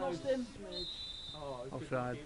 Lost him. Offside.